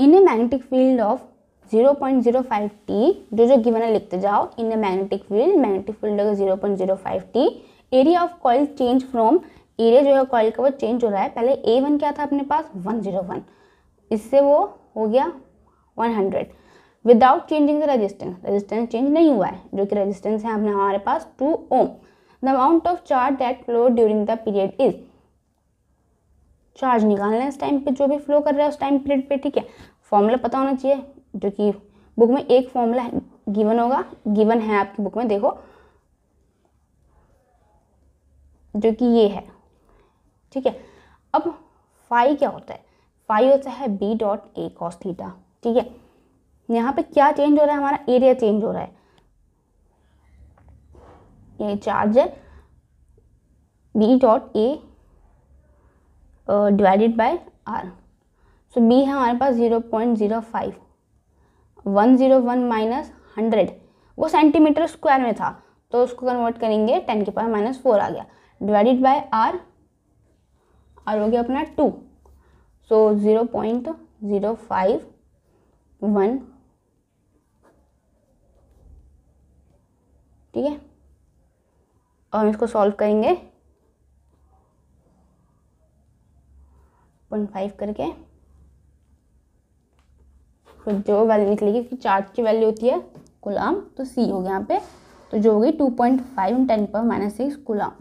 In a magnetic field of 0.05 T जो जो given है लिखते जाओ in a magnetic field magnetic field अगर 0.05 T area of coil change from area जो है कॉइल का वो चेंज हो रहा है। पहले ए वन क्या था अपने पास? 101 इससे वो हो गया 100 without changing the resistance resistance change नहीं हुआ है, जो कि रेजिस्टेंस है अपने हमारे पास two ohm the amount of charge that flow during the period is charge निकालना है इस टाइम पे, जो भी फ्लो कर रहा है उस टाइम पीरियड पे, ठीक है? फॉर्मूला पता होना चाहिए, जो कि बुक में एक फॉर्मूला गिवन होगा गिवन है आपकी बुक में, देखो। जो कि ये है, ठीक है? अब फाइव क्या होता है? फाइव होता है B dot A cos theta ठीक है? यहाँ पे क्या चेंज हो रहा है? हमारा एरिया चेंज हो रहा है। ये चार्ज है B dot A divided by R so B है हमारे पास zero point zero five one zero one minus hundred वो सेंटीमीटर स्क्वायर में था तो उसको कन्वर्ट करेंगे टेन के पावर माइनस फोर आ गया. डिवाइडेड बाय आर आर हो गया अपना two so zero point zero five one ठीक है? और हम इसको सॉल्व करेंगे. पॉइंट फाइव करके। फिर जो वैल्यू निकलेगी कि चार्ज की वैल्यू होती है गुलाम तो सी हो गया यहाँ पे। तो जो होगी टू पॉइंट फाइव टेन पर माइनस सिक्स गुलाम